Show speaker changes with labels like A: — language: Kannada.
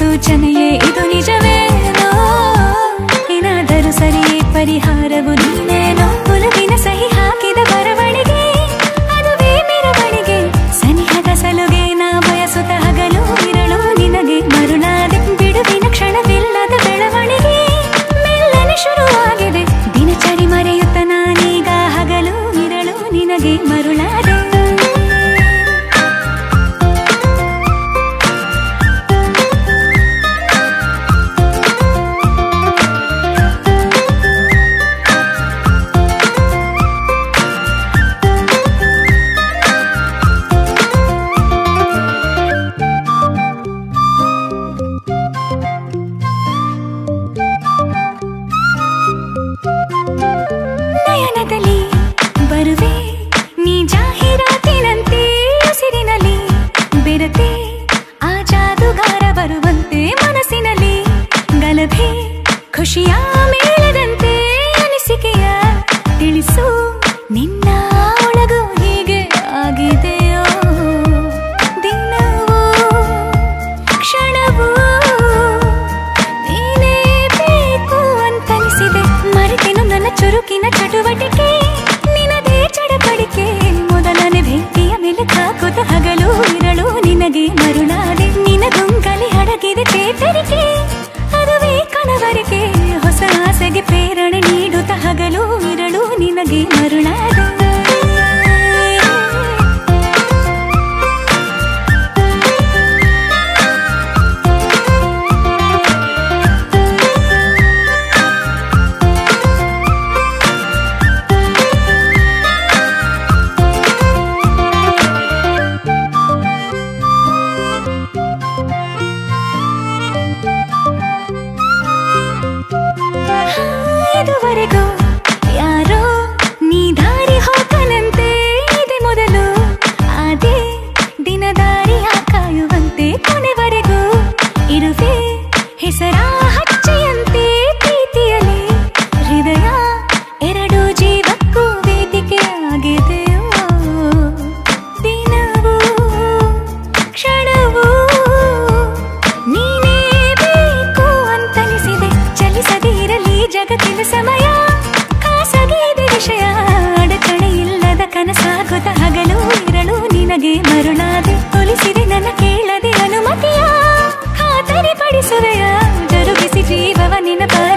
A: ಸೂಚನೆಯೇ ಇದು ಖುಷಿಯ ಮೇಳದಂತೆ ಅನಿಸಿಕೆಯ ತಿಳಿಸು தாங்கி மருணா ಕೊನೆವರೆಗೂ ಇರುವೆ ಹೆಸರ ಹಚ್ಚೆಯಂತೆ ಪ್ರೀತಿಯಲ್ಲಿ. ಹೃದಯ ಎರಡು ಜೀವಕ್ಕೂ ವೇದಿಕೆಯಾಗಿದೆ ಆಗಿದೆಯೋ? ದಿನವೂ, ಕ್ಷಣವೂ, ನೀನೇ ಬೇಕು ಅಂತನಿಸಿದೆ. ಚಲಿಸದೇ ಇರಲಿ ಜಗತ್ತಿನ ಸಮಯ. 你那本。